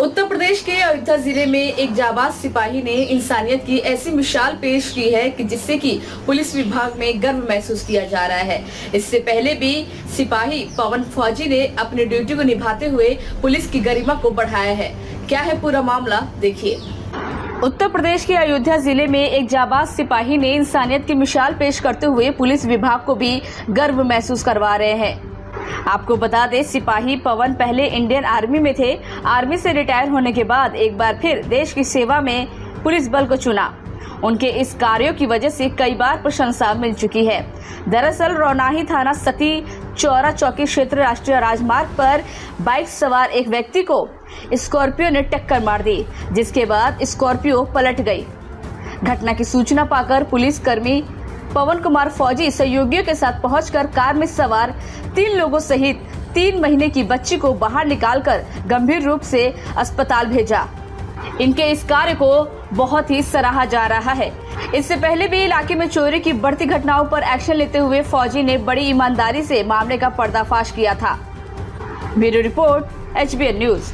उत्तर प्रदेश के अयोध्या ज़िले में एक जाबाज सिपाही ने इंसानियत की ऐसी मिसाल पेश की है कि जिससे कि पुलिस विभाग में गर्व महसूस किया जा रहा है। इससे पहले भी सिपाही पवन फौजी ने अपनी ड्यूटी को निभाते हुए पुलिस की गरिमा को बढ़ाया है। क्या है पूरा मामला? देखिए। उत्तर प्रदेश के अयोध्या ज़िले में एक जाबाज सिपाही ने इंसानियत की मिसाल पेश करते हुए पुलिस विभाग को भी गर्व महसूस करवा रहे हैं। आपको बता दें, सिपाही पवन पहले इंडियन आर्मी में थे। आर्मी से रिटायर होने के बाद एक बार फिर देश की सेवा में पुलिस बल को चुना। उनके इस कार्यों की वजह से कई बार प्रशंसा मिल चुकी है। दरअसल, रौनाही थाना सती चौरा चौकी क्षेत्र राष्ट्रीय राजमार्ग पर बाइक सवार एक व्यक्ति को स्कॉर्पियो ने टक्कर मार दी, जिसके बाद स्कॉर्पियो पलट गई। घटना की सूचना पाकर पुलिस कर्मी पवन कुमार फौजी सहयोगियों के साथ पहुंचकर कार में सवार तीन लोगों सहित तीन महीने की बच्ची को बाहर निकालकर गंभीर रूप से अस्पताल भेजा। इनके इस कार्य को बहुत ही सराहा जा रहा है। इससे पहले भी इलाके में चोरी की बढ़ती घटनाओं पर एक्शन लेते हुए फौजी ने बड़ी ईमानदारी से मामले का पर्दाफाश किया था। Bureau report, HBN news.